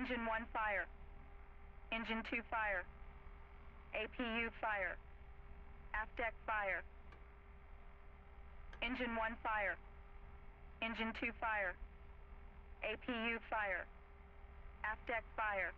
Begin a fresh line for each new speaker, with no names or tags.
Engine 1 fire. Engine 2 fire. APU fire. Aft deck fire. Engine 1 fire. Engine 2 fire. APU fire. Aft deck fire.